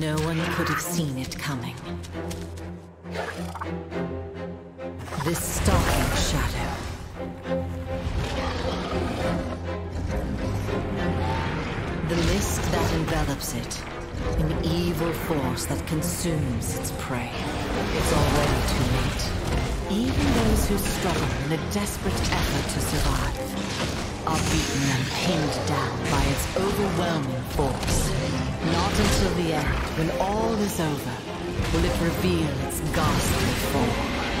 No one could have seen it coming. This stalking shadow. The mist that envelops it. An evil force that consumes its prey. It's already too late. Even those who struggle in a desperate effort to survive are beaten and pinned down by its overwhelming force. Not until the end, when all is over, will it reveal its ghastly form.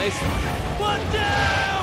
Nice one. Down!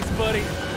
Thanks, buddy.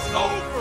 It's over!